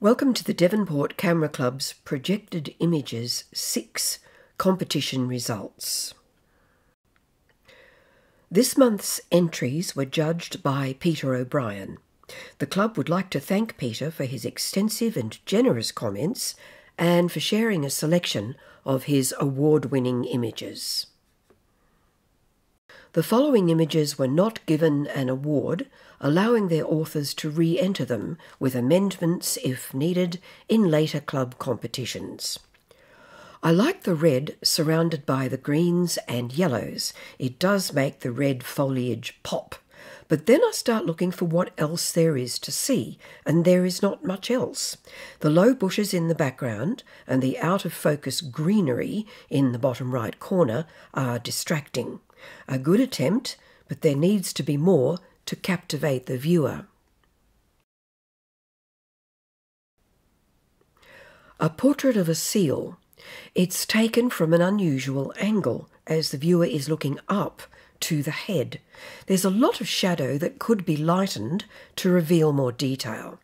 Welcome to the Devonport Camera Club's Projected Images 6 competition results. This month's entries were judged by Peter O'Brien. The club would like to thank Peter for his extensive and generous comments and for sharing a selection of his award winning images. The following images were not given an award, allowing their authors to re enter them with amendments if needed in later club competitions. I like the red surrounded by the greens and yellows. It does make the red foliage pop. But then I start looking for what else there is to see, and there is not much else. The low bushes in the background and the out of focus greenery in the bottom right corner are distracting. A good attempt, but there needs to be more to captivate the viewer. A portrait of a seal. It's taken from an unusual angle as the viewer is looking up to the head. There's a lot of shadow that could be lightened to reveal more detail.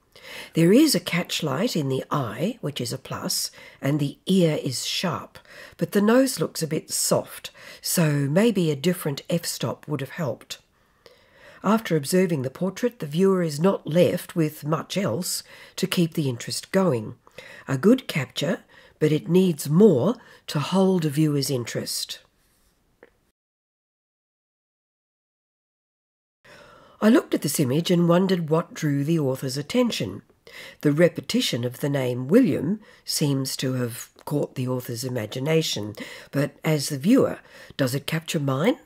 There is a catchlight in the eye, which is a plus, and the ear is sharp, but the nose looks a bit soft, so maybe a different f stop would have helped. After observing the portrait, the viewer is not left with much else to keep the interest going. A good capture, but it needs more to hold a viewer's interest. I looked at this image and wondered what drew the author's attention. The repetition of the name William seems to have caught the author's imagination, but as the viewer, does it capture mine?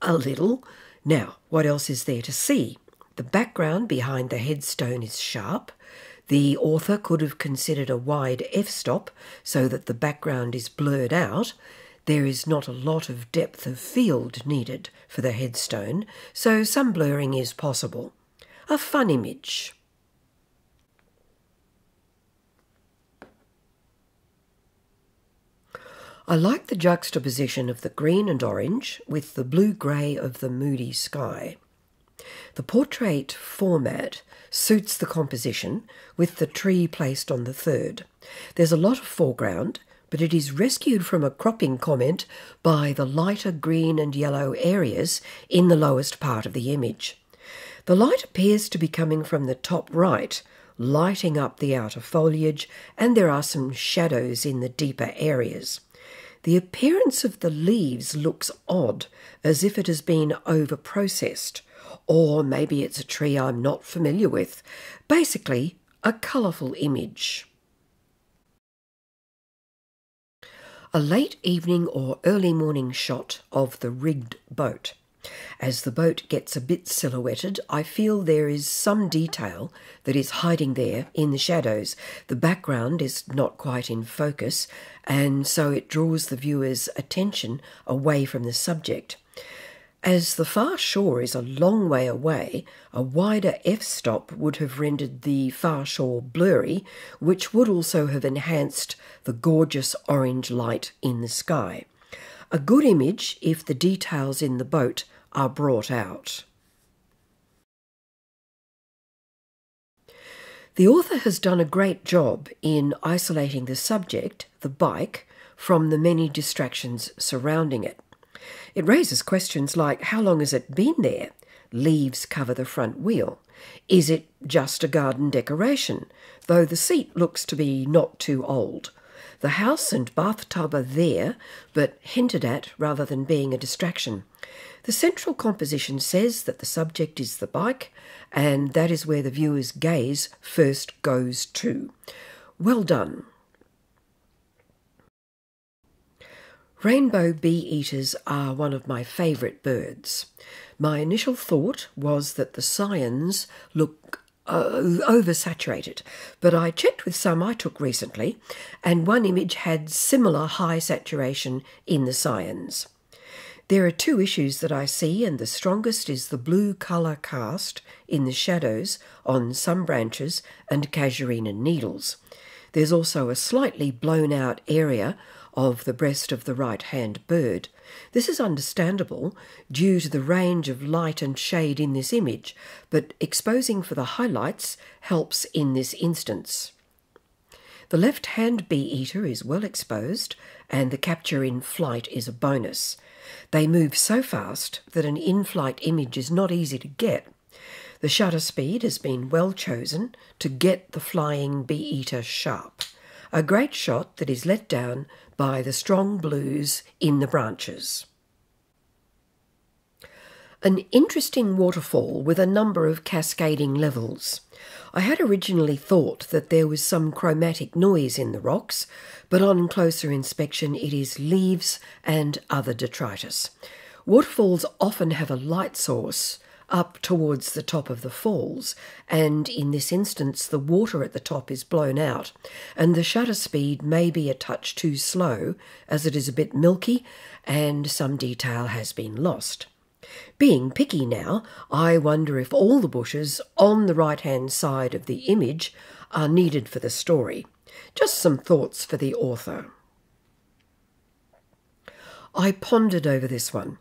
A little. Now, what else is there to see? The background behind the headstone is sharp. The author could have considered a wide f stop so that the background is blurred out, there is not a lot of depth of field needed for the headstone, so some blurring is possible. A fun image. I like the juxtaposition of the green and orange with the blue-grey of the moody sky. The portrait format suits the composition with the tree placed on the third. There's a lot of foreground, but it is rescued from a cropping comment by the lighter green and yellow areas in the lowest part of the image. The light appears to be coming from the top right, lighting up the outer foliage, and there are some shadows in the deeper areas. The appearance of the leaves looks odd, as if it has been over processed, or maybe it's a tree I'm not familiar with. Basically, a colourful image. a late evening or early morning shot of the rigged boat. As the boat gets a bit silhouetted, I feel there is some detail that is hiding there in the shadows. The background is not quite in focus, and so it draws the viewer's attention away from the subject. As the far shore is a long way away, a wider f stop would have rendered the far shore blurry, which would also have enhanced the gorgeous orange light in the sky. A good image if the details in the boat are brought out. The author has done a great job in isolating the subject, the bike, from the many distractions surrounding it. It raises questions like how long has it been there? Leaves cover the front wheel. Is it just a garden decoration, though the seat looks to be not too old? The house and bathtub are there, but hinted at rather than being a distraction. The central composition says that the subject is the bike, and that is where the viewer's gaze first goes to. Well done. Rainbow bee eaters are one of my favourite birds. My initial thought was that the cyans look uh, oversaturated, but I checked with some I took recently, and one image had similar high saturation in the cyans. There are two issues that I see, and the strongest is the blue colour cast in the shadows on some branches and casuarina needles. There's also a slightly blown out area of the breast of the right hand bird. This is understandable due to the range of light and shade in this image, but exposing for the highlights helps in this instance. The left hand bee eater is well exposed, and the capture in flight is a bonus. They move so fast that an in flight image is not easy to get. The shutter speed has been well chosen to get the flying bee eater sharp. A great shot that is let down by the strong blues in the branches. An interesting waterfall with a number of cascading levels. I had originally thought that there was some chromatic noise in the rocks, but on closer inspection it is leaves and other detritus. Waterfalls often have a light source up towards the top of the falls, and in this instance the water at the top is blown out, and the shutter speed may be a touch too slow as it is a bit milky and some detail has been lost. Being picky now, I wonder if all the bushes on the right hand side of the image are needed for the story. Just some thoughts for the author. I pondered over this one.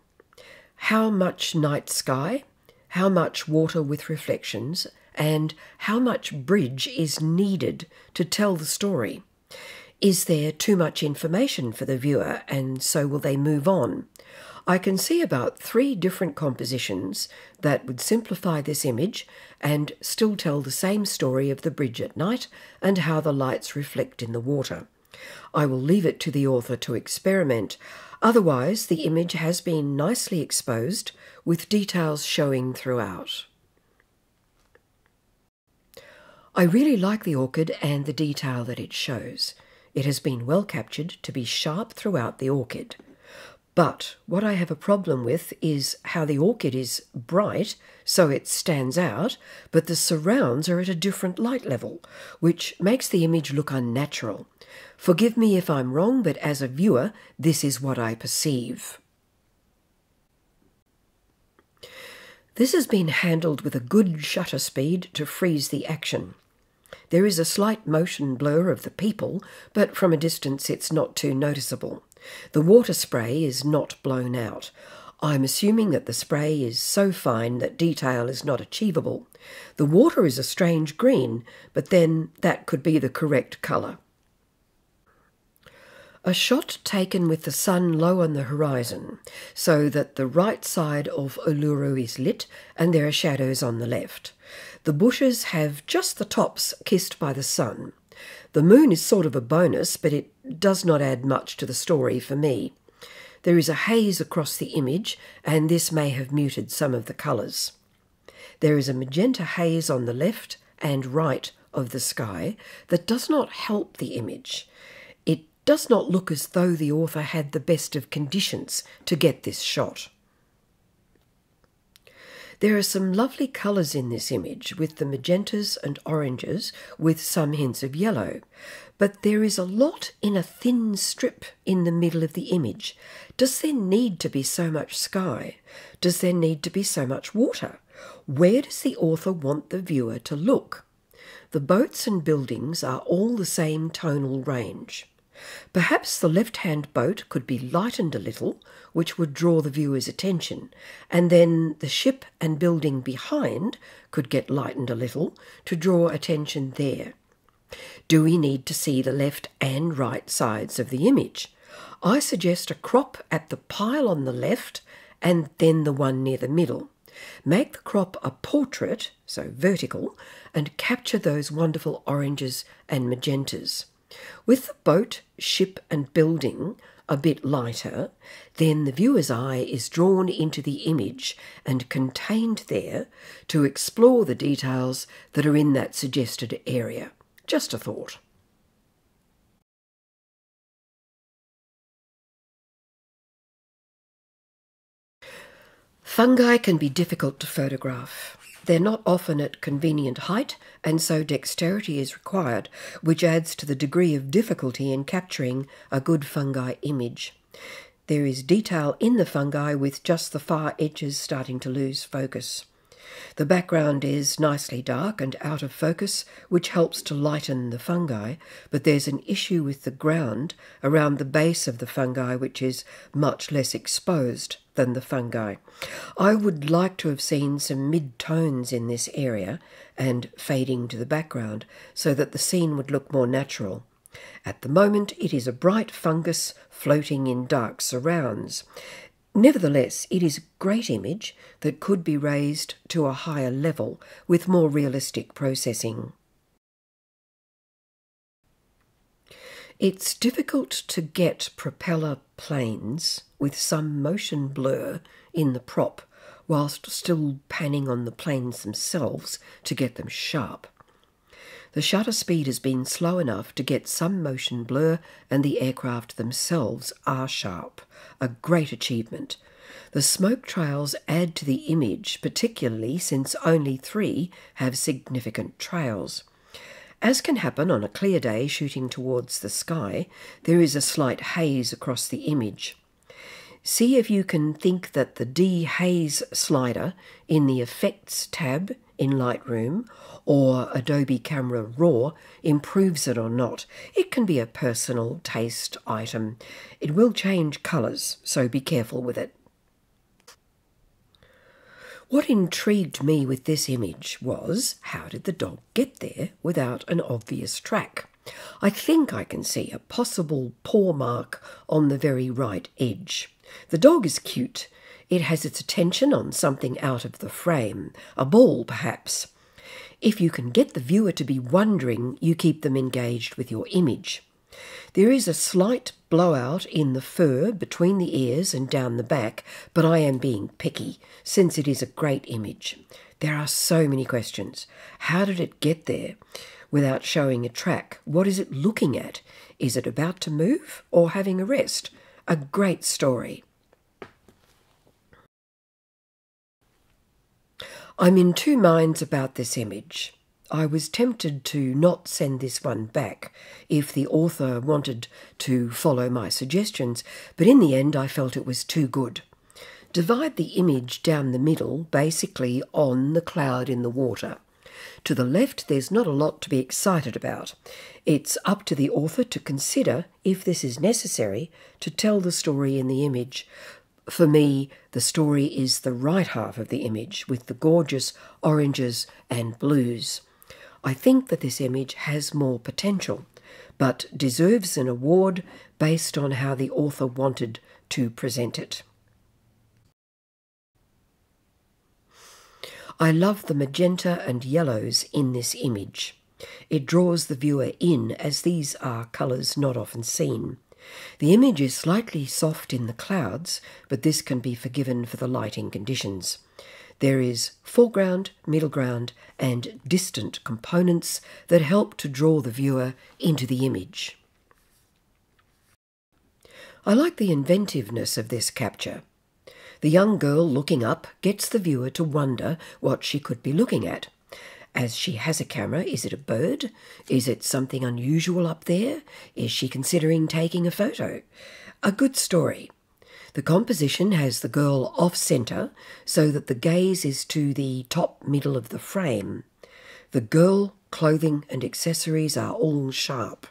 How much night sky, how much water with reflections, and how much bridge is needed to tell the story? Is there too much information for the viewer and so will they move on? I can see about three different compositions that would simplify this image and still tell the same story of the bridge at night and how the lights reflect in the water. I will leave it to the author to experiment. Otherwise, the image has been nicely exposed with details showing throughout. I really like the orchid and the detail that it shows. It has been well captured to be sharp throughout the orchid. But what I have a problem with is how the orchid is bright, so it stands out, but the surrounds are at a different light level, which makes the image look unnatural. Forgive me if I'm wrong, but as a viewer, this is what I perceive. This has been handled with a good shutter speed to freeze the action. There is a slight motion blur of the people, but from a distance it's not too noticeable. The water spray is not blown out. I'm assuming that the spray is so fine that detail is not achievable. The water is a strange green, but then that could be the correct colour. A shot taken with the sun low on the horizon, so that the right side of Uluru is lit and there are shadows on the left. The bushes have just the tops kissed by the sun. The moon is sort of a bonus, but it does not add much to the story for me. There is a haze across the image, and this may have muted some of the colours. There is a magenta haze on the left and right of the sky that does not help the image. It does not look as though the author had the best of conditions to get this shot. There are some lovely colours in this image with the magentas and oranges with some hints of yellow, but there is a lot in a thin strip in the middle of the image. Does there need to be so much sky? Does there need to be so much water? Where does the author want the viewer to look? The boats and buildings are all the same tonal range. Perhaps the left hand boat could be lightened a little, which would draw the viewer's attention, and then the ship and building behind could get lightened a little to draw attention there. Do we need to see the left and right sides of the image? I suggest a crop at the pile on the left and then the one near the middle. Make the crop a portrait, so vertical, and capture those wonderful oranges and magentas. With the boat, ship, and building a bit lighter, then the viewer's eye is drawn into the image and contained there to explore the details that are in that suggested area. Just a thought. Fungi can be difficult to photograph. They're not often at convenient height, and so dexterity is required, which adds to the degree of difficulty in capturing a good fungi image. There is detail in the fungi with just the far edges starting to lose focus. The background is nicely dark and out of focus, which helps to lighten the fungi, but there's an issue with the ground around the base of the fungi, which is much less exposed than the fungi. I would like to have seen some mid tones in this area and fading to the background so that the scene would look more natural At the moment, it is a bright fungus floating in dark surrounds. Nevertheless, it is a great image that could be raised to a higher level with more realistic processing. It's difficult to get propeller planes with some motion blur in the prop whilst still panning on the planes themselves to get them sharp. The shutter speed has been slow enough to get some motion blur, and the aircraft themselves are sharp. A great achievement. The smoke trails add to the image, particularly since only three have significant trails. As can happen on a clear day shooting towards the sky, there is a slight haze across the image. See if you can think that the dehaze slider in the Effects tab in Lightroom or Adobe Camera Raw improves it or not. It can be a personal taste item. It will change colours, so be careful with it. What intrigued me with this image was how did the dog get there without an obvious track? I think I can see a possible paw mark on the very right edge. The dog is cute. It has its attention on something out of the frame, a ball perhaps. If you can get the viewer to be wondering, you keep them engaged with your image. There is a slight blowout in the fur between the ears and down the back, but I am being picky since it is a great image. There are so many questions. How did it get there without showing a track? What is it looking at? Is it about to move or having a rest? A great story. I'm in two minds about this image. I was tempted to not send this one back if the author wanted to follow my suggestions, but in the end I felt it was too good. Divide the image down the middle, basically on the cloud in the water. To the left, there's not a lot to be excited about. It's up to the author to consider if this is necessary to tell the story in the image. For me, the story is the right half of the image with the gorgeous oranges and blues. I think that this image has more potential, but deserves an award based on how the author wanted to present it. I love the magenta and yellows in this image. It draws the viewer in as these are colours not often seen. The image is slightly soft in the clouds, but this can be forgiven for the lighting conditions. There is foreground, middle ground, and distant components that help to draw the viewer into the image. I like the inventiveness of this capture. The young girl looking up gets the viewer to wonder what she could be looking at. As she has a camera, is it a bird? Is it something unusual up there? Is she considering taking a photo? A good story. The composition has the girl off centre so that the gaze is to the top middle of the frame. The girl, clothing, and accessories are all sharp.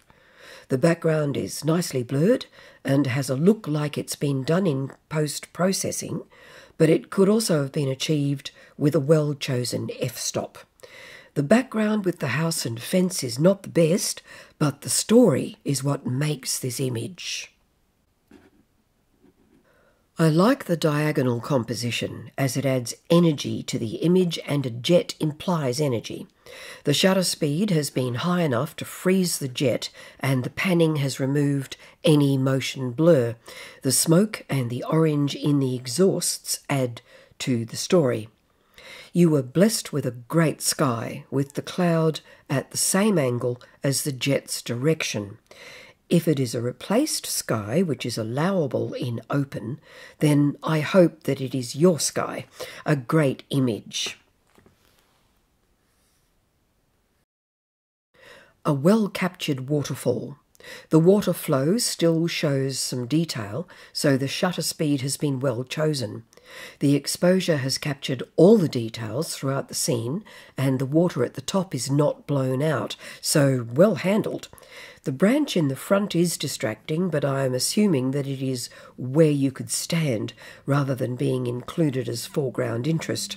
The background is nicely blurred and has a look like it's been done in post processing, but it could also have been achieved with a well chosen f stop. The background with the house and fence is not the best, but the story is what makes this image. I like the diagonal composition as it adds energy to the image and a jet implies energy. The shutter speed has been high enough to freeze the jet and the panning has removed any motion blur. The smoke and the orange in the exhausts add to the story. You were blessed with a great sky with the cloud at the same angle as the jet's direction. If it is a replaced sky, which is allowable in open, then I hope that it is your sky, a great image. A well captured waterfall. The water flow still shows some detail, so the shutter speed has been well chosen. The exposure has captured all the details throughout the scene, and the water at the top is not blown out, so well handled. The branch in the front is distracting, but I am assuming that it is where you could stand rather than being included as foreground interest.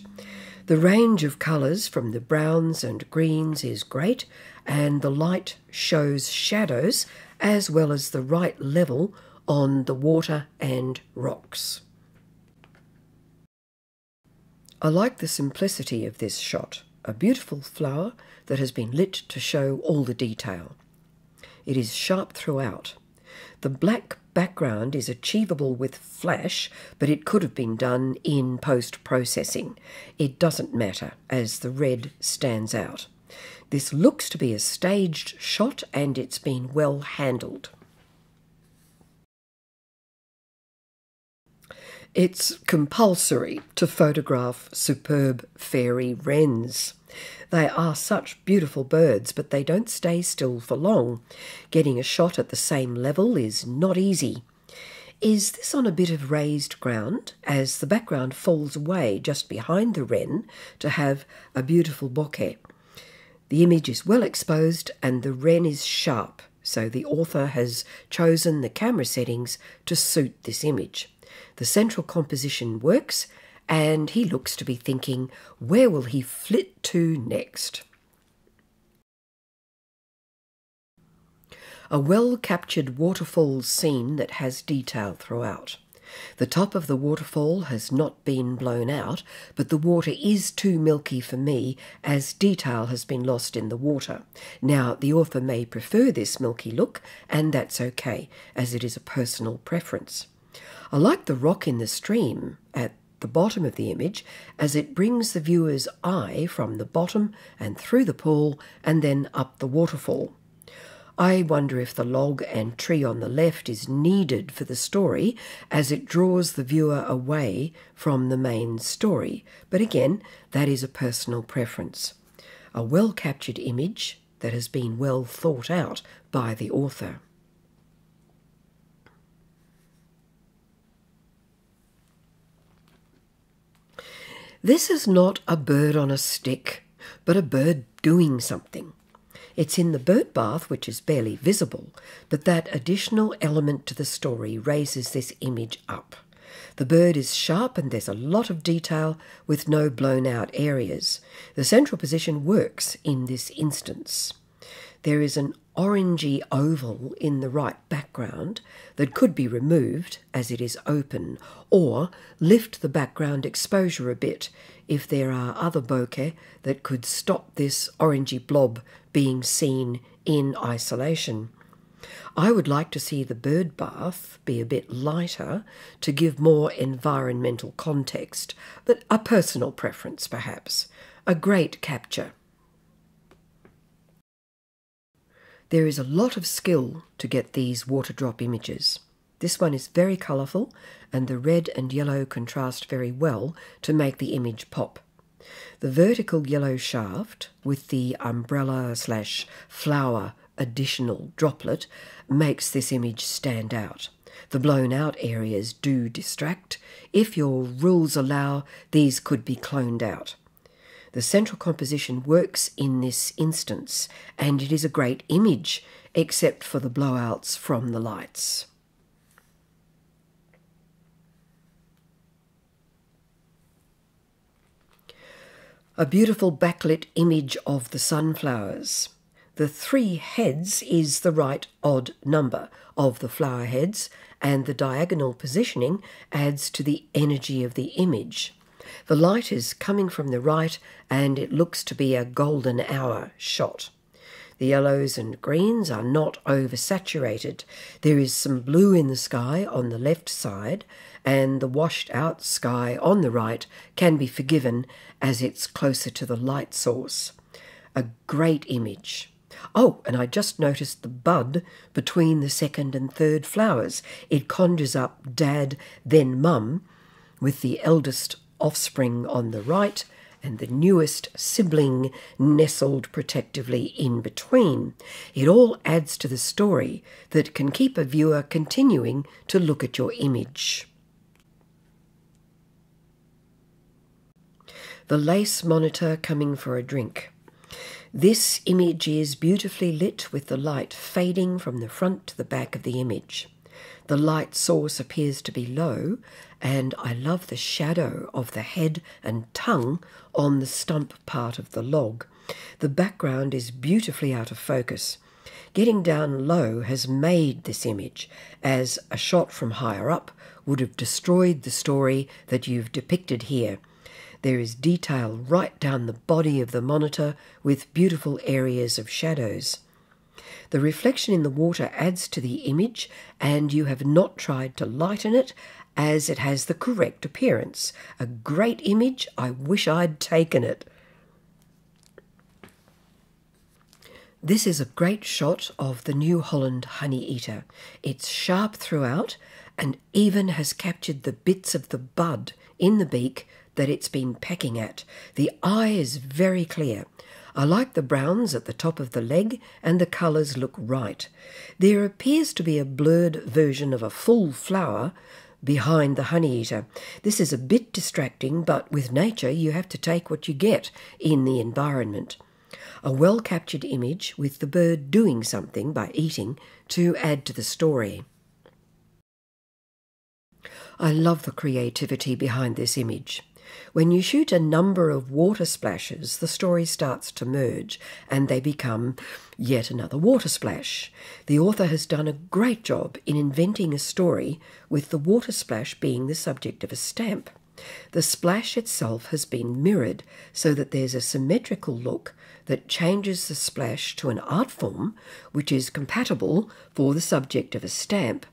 The range of colours from the browns and greens is great, and the light shows shadows as well as the right level on the water and rocks. I like the simplicity of this shot, a beautiful flower that has been lit to show all the detail. It is sharp throughout. The black background is achievable with flash, but it could have been done in post processing. It doesn't matter as the red stands out. This looks to be a staged shot and it's been well handled. It's compulsory to photograph superb fairy wrens. They are such beautiful birds, but they don't stay still for long. Getting a shot at the same level is not easy. Is this on a bit of raised ground, as the background falls away just behind the wren to have a beautiful bokeh? The image is well exposed and the wren is sharp, so the author has chosen the camera settings to suit this image. The central composition works and he looks to be thinking, where will he flit to next? A well captured waterfall scene that has detail throughout. The top of the waterfall has not been blown out, but the water is too milky for me as detail has been lost in the water. Now, the author may prefer this milky look, and that's okay, as it is a personal preference. I like the rock in the stream at the bottom of the image as it brings the viewer's eye from the bottom and through the pool and then up the waterfall. I wonder if the log and tree on the left is needed for the story as it draws the viewer away from the main story. But again, that is a personal preference. A well captured image that has been well thought out by the author. This is not a bird on a stick, but a bird doing something. It's in the bird bath, which is barely visible, but that additional element to the story raises this image up. The bird is sharp and there's a lot of detail with no blown out areas. The central position works in this instance. There is an orangey oval in the right background that could be removed as it is open, or lift the background exposure a bit if there are other bokeh that could stop this orangey blob being seen in isolation. I would like to see the bird bath be a bit lighter to give more environmental context, but a personal preference perhaps. A great capture. There is a lot of skill to get these water drop images. This one is very colourful and the red and yellow contrast very well to make the image pop. The vertical yellow shaft with the umbrella slash flower additional droplet makes this image stand out. The blown out areas do distract. If your rules allow, these could be cloned out. The central composition works in this instance, and it is a great image, except for the blowouts from the lights. A beautiful backlit image of the sunflowers. The three heads is the right odd number of the flower heads, and the diagonal positioning adds to the energy of the image. The light is coming from the right and it looks to be a golden hour shot. The yellows and greens are not oversaturated. There is some blue in the sky on the left side, and the washed out sky on the right can be forgiven as it's closer to the light source. A great image. Oh, and I just noticed the bud between the second and third flowers. It conjures up dad, then mum, with the eldest offspring on the right and the newest sibling nestled protectively in between. It all adds to the story that can keep a viewer continuing to look at your image. The lace monitor coming for a drink. This image is beautifully lit with the light fading from the front to the back of the image. The light source appears to be low, and I love the shadow of the head and tongue on the stump part of the log. The background is beautifully out of focus. Getting down low has made this image, as a shot from higher up would have destroyed the story that you've depicted here. There is detail right down the body of the monitor with beautiful areas of shadows. The reflection in the water adds to the image, and you have not tried to lighten it as it has the correct appearance. A great image, I wish I'd taken it. This is a great shot of the New Holland honey eater. It's sharp throughout and even has captured the bits of the bud in the beak that it's been pecking at. The eye is very clear. I like the browns at the top of the leg, and the colours look right. There appears to be a blurred version of a full flower behind the honey eater. This is a bit distracting, but with nature you have to take what you get in the environment a well captured image with the bird doing something by eating to add to the story. I love the creativity behind this image. When you shoot a number of water splashes, the story starts to merge and they become yet another water splash. The author has done a great job in inventing a story with the water splash being the subject of a stamp. The splash itself has been mirrored so that there's a symmetrical look that changes the splash to an art form which is compatible for the subject of a stamp.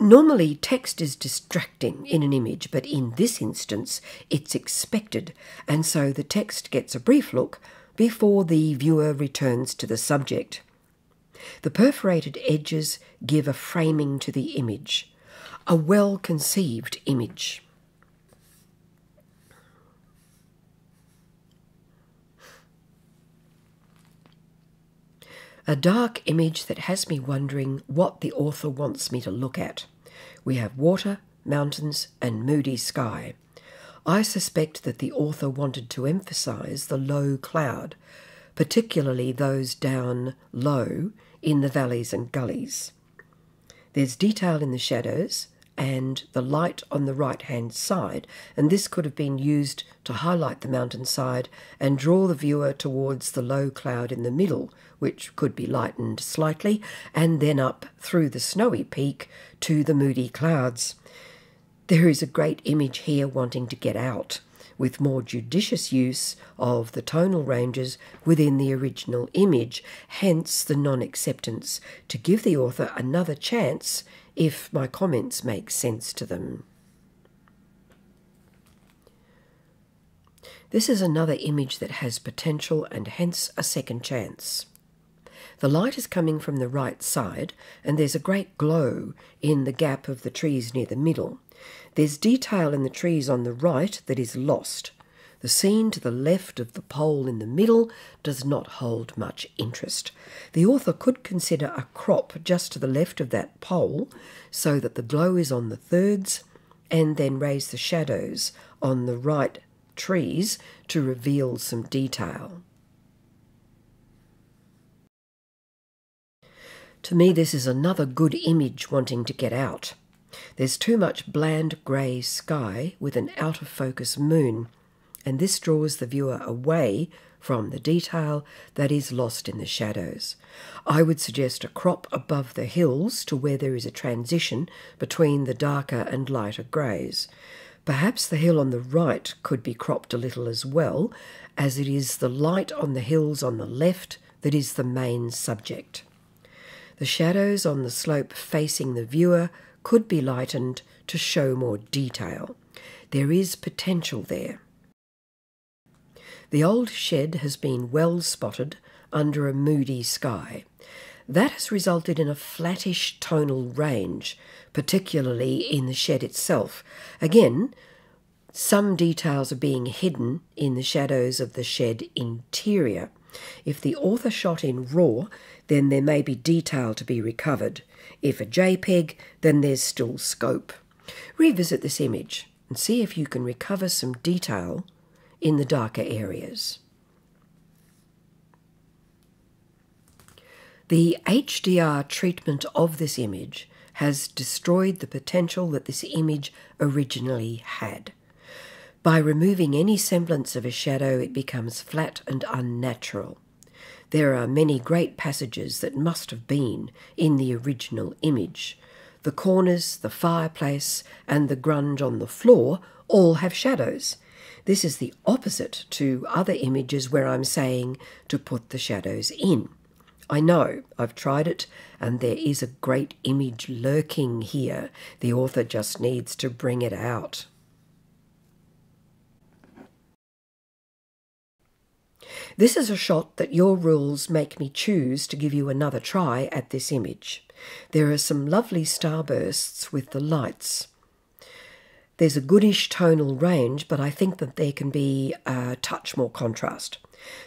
Normally, text is distracting in an image, but in this instance, it's expected, and so the text gets a brief look before the viewer returns to the subject. The perforated edges give a framing to the image, a well conceived image. A dark image that has me wondering what the author wants me to look at. We have water, mountains, and moody sky. I suspect that the author wanted to emphasize the low cloud, particularly those down low in the valleys and gullies. There's detail in the shadows, and the light on the right hand side, and this could have been used to highlight the mountainside and draw the viewer towards the low cloud in the middle, which could be lightened slightly, and then up through the snowy peak to the moody clouds. There is a great image here wanting to get out with more judicious use of the tonal ranges within the original image, hence the non acceptance, to give the author another chance if my comments make sense to them. This is another image that has potential and hence a second chance. The light is coming from the right side, and there's a great glow in the gap of the trees near the middle. There's detail in the trees on the right that is lost. The scene to the left of the pole in the middle does not hold much interest. The author could consider a crop just to the left of that pole so that the glow is on the thirds and then raise the shadows on the right trees to reveal some detail. To me, this is another good image wanting to get out. There's too much bland grey sky with an out of focus moon and this draws the viewer away from the detail that is lost in the shadows. I would suggest a crop above the hills to where there is a transition between the darker and lighter greys. Perhaps the hill on the right could be cropped a little as well, as it is the light on the hills on the left that is the main subject. The shadows on the slope facing the viewer could be lightened to show more detail. There is potential there. The old shed has been well spotted under a moody sky. That has resulted in a flattish tonal range, particularly in the shed itself. Again, some details are being hidden in the shadows of the shed interior. If the author shot in RAW, then there may be detail to be recovered. If a JPEG, then there's still scope. Revisit this image and see if you can recover some detail in the darker areas. The HDR treatment of this image has destroyed the potential that this image originally had. By removing any semblance of a shadow, it becomes flat and unnatural. There are many great passages that must have been in the original image. The corners, the fireplace, and the grunge on the floor all have shadows. This is the opposite to other images where I'm saying to put the shadows in. I know, I've tried it, and there is a great image lurking here. The author just needs to bring it out. This is a shot that your rules make me choose to give you another try at this image. There are some lovely starbursts with the lights. There's a goodish tonal range, but I think that there can be a touch more contrast.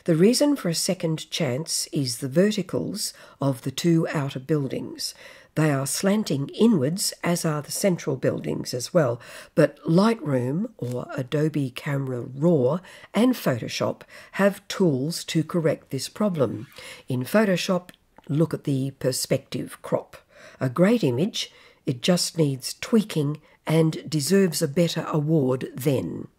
The reason for a second chance is the verticals of the two outer buildings. They are slanting inwards, as are the central buildings as well. But Lightroom or Adobe Camera Raw and Photoshop have tools to correct this problem. In Photoshop, look at the perspective crop. A great image, it just needs tweaking and deserves a better award then.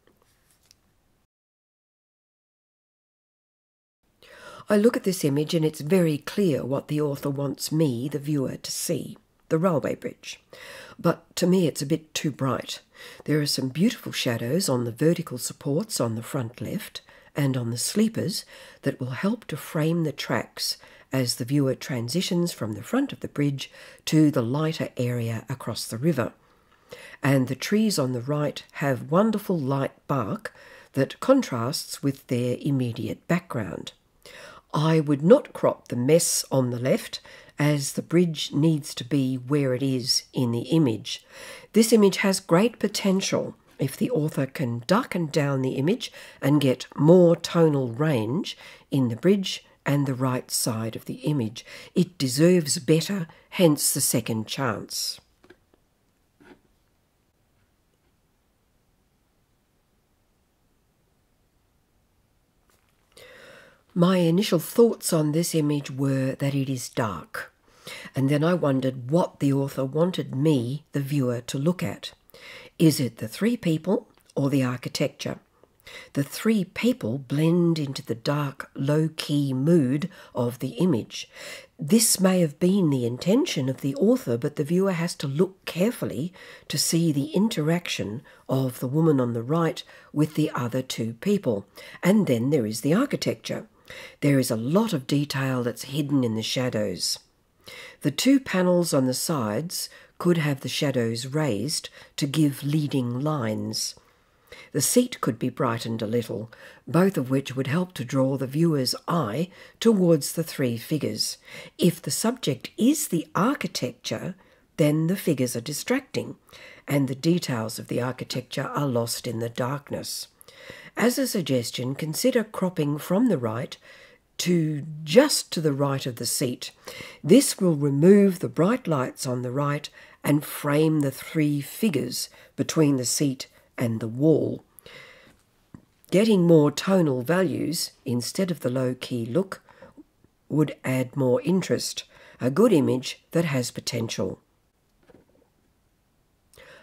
I look at this image and it's very clear what the author wants me, the viewer, to see the railway bridge. But to me, it's a bit too bright. There are some beautiful shadows on the vertical supports on the front left and on the sleepers that will help to frame the tracks as the viewer transitions from the front of the bridge to the lighter area across the river. And the trees on the right have wonderful light bark that contrasts with their immediate background. I would not crop the mess on the left as the bridge needs to be where it is in the image. This image has great potential if the author can darken down the image and get more tonal range in the bridge and the right side of the image. It deserves better, hence the second chance. My initial thoughts on this image were that it is dark, and then I wondered what the author wanted me, the viewer, to look at. Is it the three people or the architecture? The three people blend into the dark, low key mood of the image. This may have been the intention of the author, but the viewer has to look carefully to see the interaction of the woman on the right with the other two people. And then there is the architecture. There is a lot of detail that's hidden in the shadows. The two panels on the sides could have the shadows raised to give leading lines. The seat could be brightened a little, both of which would help to draw the viewer's eye towards the three figures. If the subject is the architecture, then the figures are distracting, and the details of the architecture are lost in the darkness. As a suggestion, consider cropping from the right to just to the right of the seat. This will remove the bright lights on the right and frame the three figures between the seat and the wall. Getting more tonal values instead of the low key look would add more interest, a good image that has potential.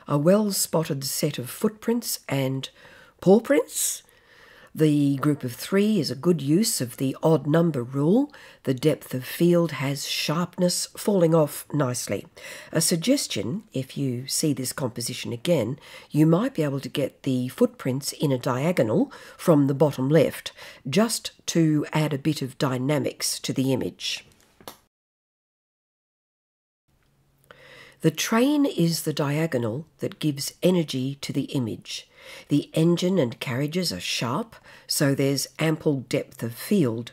A well spotted set of footprints and paw prints the group of three is a good use of the odd number rule. The depth of field has sharpness falling off nicely. A suggestion, if you see this composition again, you might be able to get the footprints in a diagonal from the bottom left, just to add a bit of dynamics to the image. The train is the diagonal that gives energy to the image. The engine and carriages are sharp, so there's ample depth of field.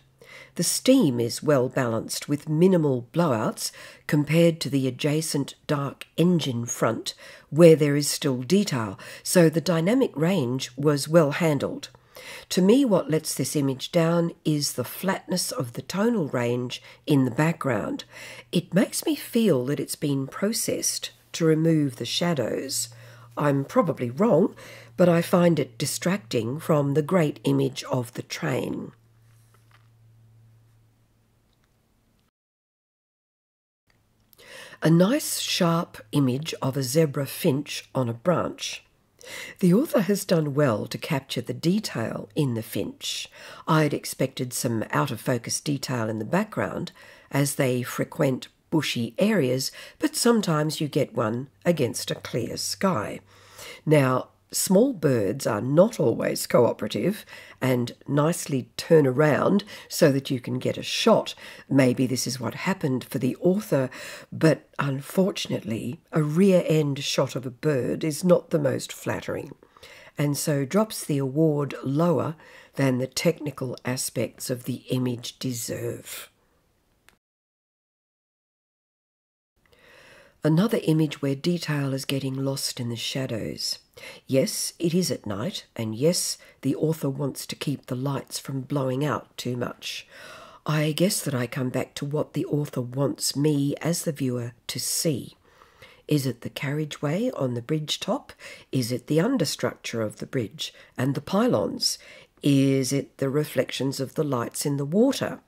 The steam is well balanced with minimal blowouts compared to the adjacent dark engine front, where there is still detail, so the dynamic range was well handled. To me, what lets this image down is the flatness of the tonal range in the background. It makes me feel that it's been processed to remove the shadows. I'm probably wrong, but I find it distracting from the great image of the train. A nice sharp image of a zebra finch on a branch. The author has done well to capture the detail in the finch. I had expected some out of focus detail in the background as they frequent bushy areas, but sometimes you get one against a clear sky. Now, small birds are not always cooperative and nicely turn around so that you can get a shot. Maybe this is what happened for the author, but unfortunately, a rear end shot of a bird is not the most flattering, and so drops the award lower than the technical aspects of the image deserve. Another image where detail is getting lost in the shadows. Yes, it is at night, and yes, the author wants to keep the lights from blowing out too much. I guess that I come back to what the author wants me as the viewer to see. Is it the carriageway on the bridge top? Is it the understructure of the bridge and the pylons? Is it the reflections of the lights in the water?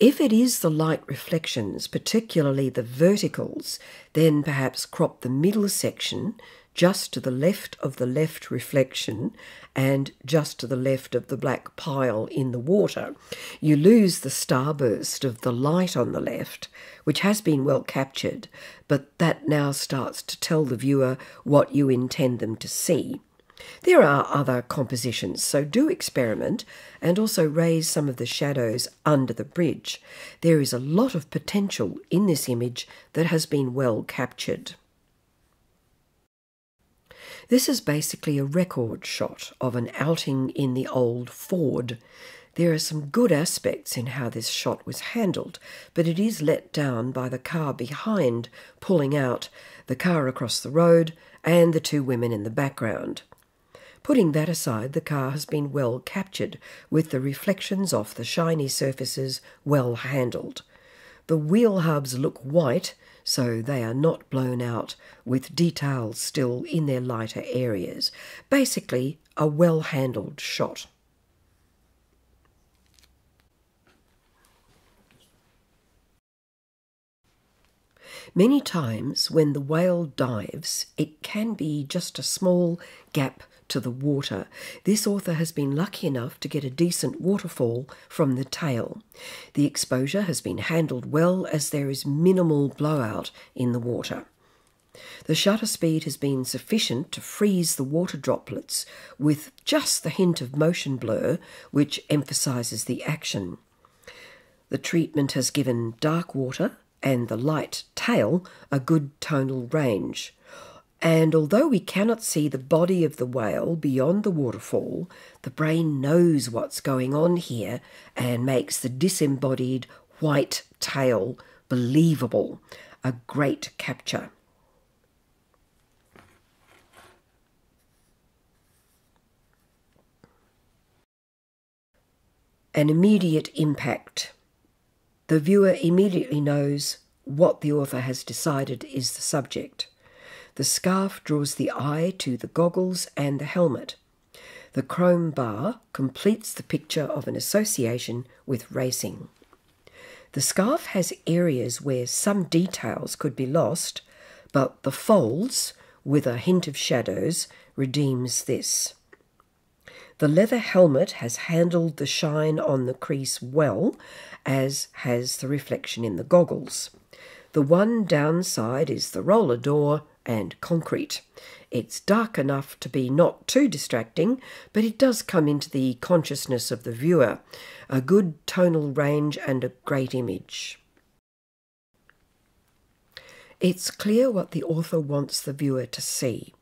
If it is the light reflections, particularly the verticals, then perhaps crop the middle section just to the left of the left reflection and just to the left of the black pile in the water. You lose the starburst of the light on the left, which has been well captured, but that now starts to tell the viewer what you intend them to see. There are other compositions, so do experiment and also raise some of the shadows under the bridge. There is a lot of potential in this image that has been well captured. This is basically a record shot of an outing in the old Ford. There are some good aspects in how this shot was handled, but it is let down by the car behind pulling out, the car across the road, and the two women in the background. Putting that aside, the car has been well captured, with the reflections off the shiny surfaces well handled. The wheel hubs look white, so they are not blown out, with details still in their lighter areas. Basically, a well handled shot. Many times, when the whale dives, it can be just a small gap to the water. This author has been lucky enough to get a decent waterfall from the tail. The exposure has been handled well as there is minimal blowout in the water. The shutter speed has been sufficient to freeze the water droplets with just the hint of motion blur, which emphasizes the action. The treatment has given dark water and the light tail a good tonal range. And although we cannot see the body of the whale beyond the waterfall, the brain knows what's going on here and makes the disembodied white tail believable. A great capture. An immediate impact. The viewer immediately knows what the author has decided is the subject. The scarf draws the eye to the goggles and the helmet. The chrome bar completes the picture of an association with racing. The scarf has areas where some details could be lost, but the folds, with a hint of shadows, redeems this. The leather helmet has handled the shine on the crease well, as has the reflection in the goggles. The one downside is the roller door and concrete. It's dark enough to be not too distracting, but it does come into the consciousness of the viewer. A good tonal range and a great image. It's clear what the author wants the viewer to see.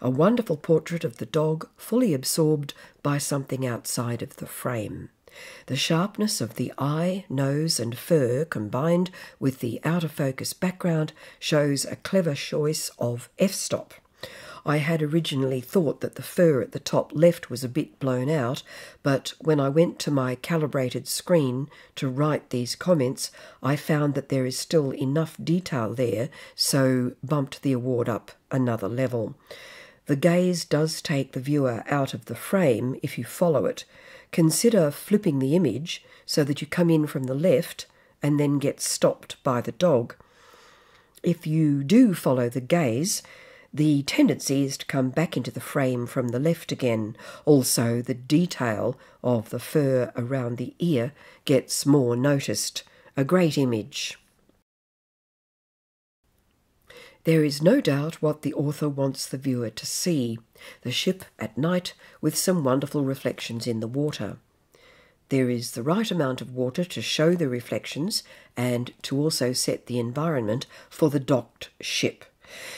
A wonderful portrait of the dog fully absorbed by something outside of the frame. The sharpness of the eye, nose, and fur combined with the out of focus background shows a clever choice of f stop. I had originally thought that the fur at the top left was a bit blown out, but when I went to my calibrated screen to write these comments, I found that there is still enough detail there, so bumped the award up another level. The gaze does take the viewer out of the frame if you follow it, Consider flipping the image so that you come in from the left and then get stopped by the dog. If you do follow the gaze, the tendency is to come back into the frame from the left again. Also, the detail of the fur around the ear gets more noticed. A great image. There is no doubt what the author wants the viewer to see the ship at night with some wonderful reflections in the water. There is the right amount of water to show the reflections and to also set the environment for the docked ship.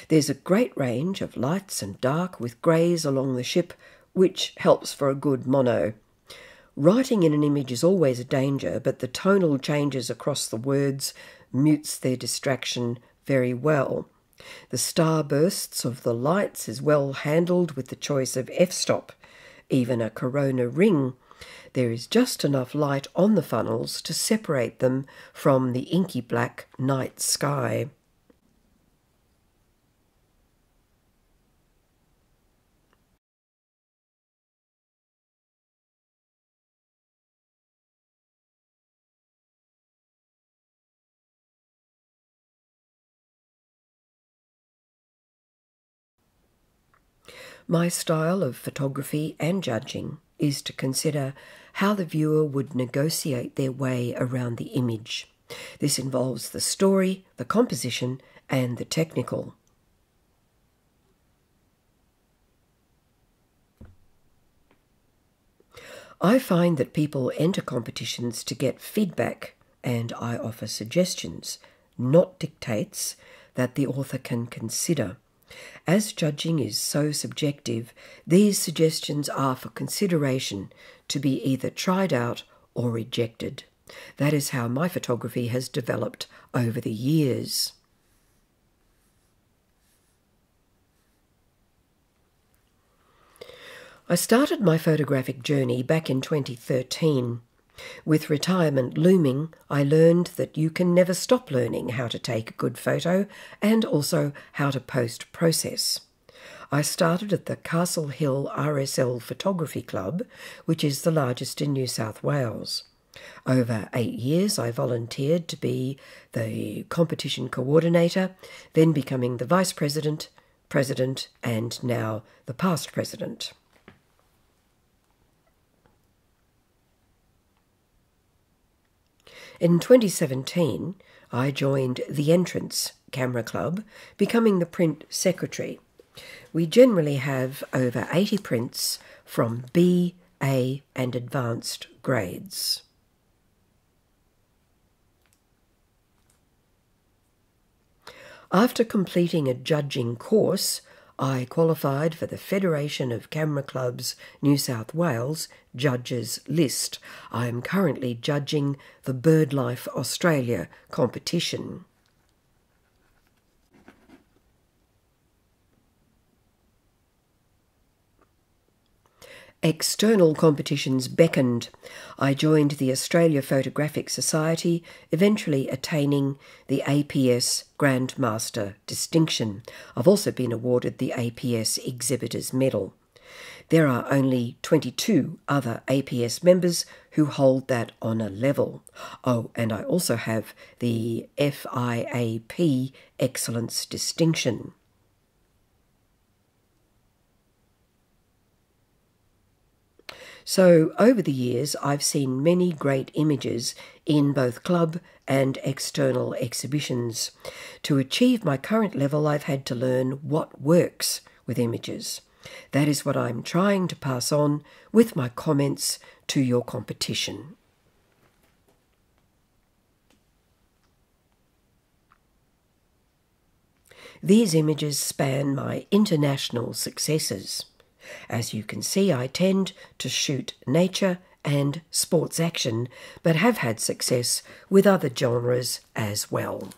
There's a great range of lights and dark with greys along the ship, which helps for a good mono. Writing in an image is always a danger, but the tonal changes across the words mutes their distraction very well. The starbursts of the lights is well handled with the choice of f-stop, even a corona ring. There is just enough light on the funnels to separate them from the inky black night sky. My style of photography and judging is to consider how the viewer would negotiate their way around the image. This involves the story, the composition, and the technical. I find that people enter competitions to get feedback, and I offer suggestions, not dictates, that the author can consider. As judging is so subjective, these suggestions are for consideration to be either tried out or rejected. That is how my photography has developed over the years. I started my photographic journey back in 2013. With retirement looming, I learned that you can never stop learning how to take a good photo and also how to post process. I started at the Castle Hill RSL Photography Club, which is the largest in New South Wales. Over eight years, I volunteered to be the competition coordinator, then becoming the vice president, president, and now the past president. In 2017, I joined the Entrance Camera Club, becoming the print secretary. We generally have over 80 prints from B, A, and advanced grades. After completing a judging course, I qualified for the Federation of Camera Clubs New South Wales judges list. I am currently judging the BirdLife Australia competition. External competitions beckoned. I joined the Australia Photographic Society, eventually attaining the APS Grandmaster distinction. I've also been awarded the APS Exhibitors Medal. There are only 22 other APS members who hold that honour level. Oh, and I also have the FIAP Excellence Distinction. So, over the years, I've seen many great images in both club and external exhibitions. To achieve my current level, I've had to learn what works with images. That is what I'm trying to pass on with my comments to your competition. These images span my international successes. As you can see, I tend to shoot nature and sports action, but have had success with other genres as well.